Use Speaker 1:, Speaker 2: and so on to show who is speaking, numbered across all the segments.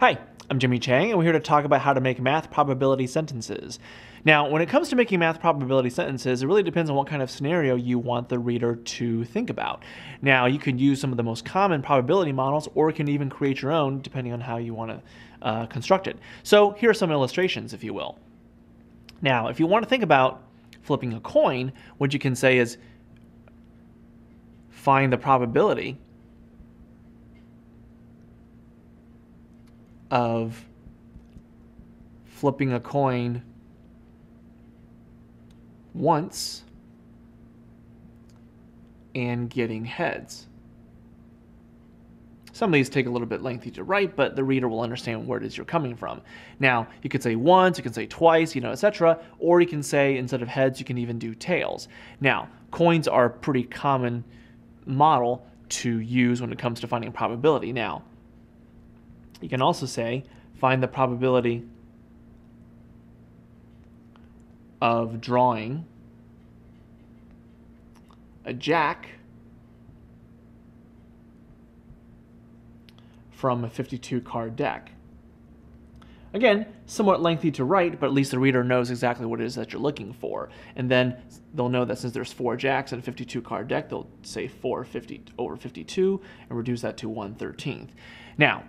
Speaker 1: Hi, I'm Jimmy Chang, and we're here to talk about how to make math probability sentences. Now, when it comes to making math probability sentences, it really depends on what kind of scenario you want the reader to think about. Now, you can use some of the most common probability models, or you can even create your own depending on how you want to uh, construct it. So, here are some illustrations, if you will. Now, if you want to think about flipping a coin, what you can say is find the probability of flipping a coin once and getting heads. Some of these take a little bit lengthy to write, but the reader will understand where it is you're coming from. Now, you could say once, you can say twice, you know, etc., or you can say instead of heads, you can even do tails. Now, coins are a pretty common model to use when it comes to finding probability. Now, you can also say find the probability of drawing a jack from a 52 card deck. Again, somewhat lengthy to write, but at least the reader knows exactly what it is that you're looking for. And then they'll know that since there's four jacks in a 52 card deck, they'll say 450 over 52 and reduce that to 1 13th. Now,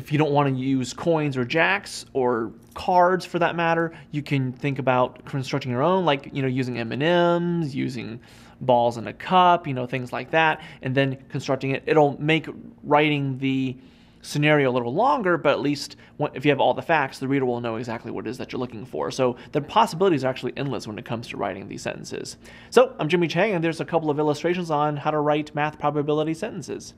Speaker 1: if you don't want to use coins or jacks or cards for that matter, you can think about constructing your own, like you know, using M&Ms, using balls in a cup, you know, things like that, and then constructing it. It'll make writing the scenario a little longer, but at least if you have all the facts, the reader will know exactly what it is that you're looking for. So the possibilities are actually endless when it comes to writing these sentences. So I'm Jimmy Chang, and there's a couple of illustrations on how to write math probability sentences.